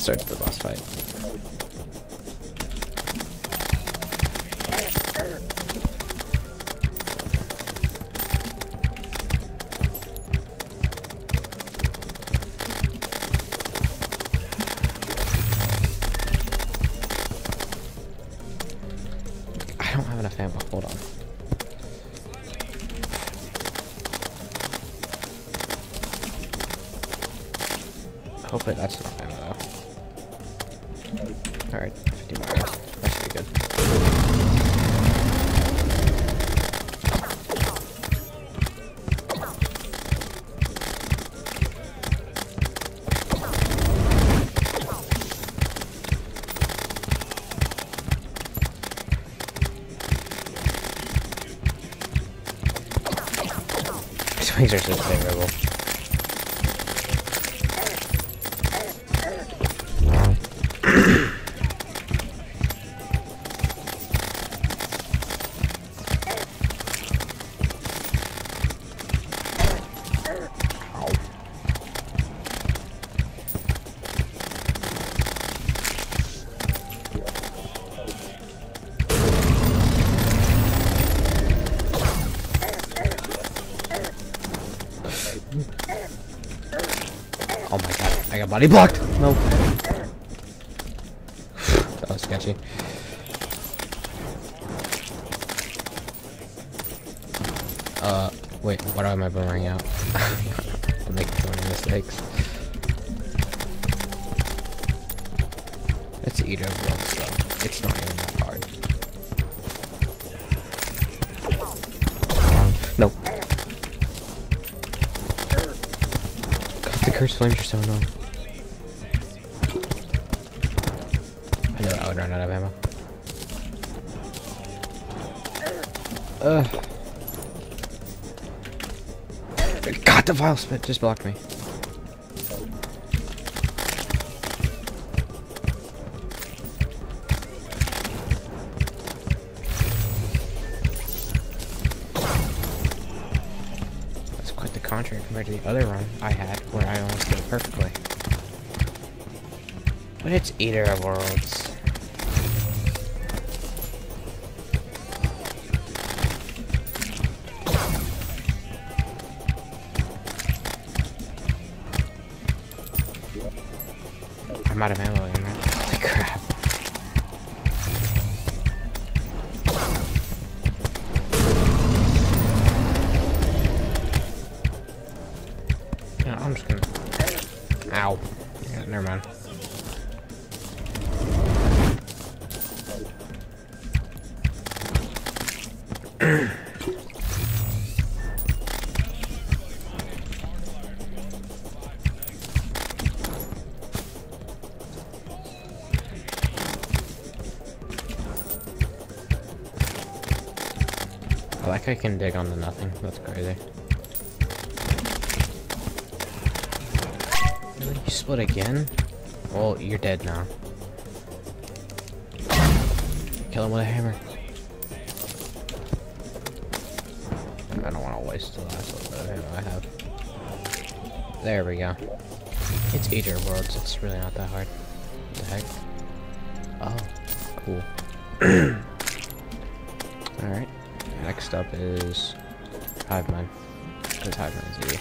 Start the boss fight. I don't have enough ammo. Hold on. Hopefully that's enough ammo. Alright, 50 more rounds. That should be good. Swings are favorable. Oh my god, I got body blocked! No. that was sketchy. Uh, wait, what am I boomerang out? I'm making so many mistakes. It's Eater of Worlds, though. It's not the cursed flames are so annoying. I know I would run out of ammo. Ugh. God, the vile spit just blocked me. Compared to the other run I had, where I almost did it perfectly. But it's Eater of Worlds. I'm out of ammo I'm just gonna. Ow. Yeah, never mind. I like I can dig onto nothing. That's crazy. You split again? Well, you're dead now. Kill him with a hammer. I don't want to waste the last little bit I have. There we go. It's Eater Worlds. It's really not that hard. What the heck? Oh, cool. Alright. Next up is Hive Mind. Because Hive Mind's easy.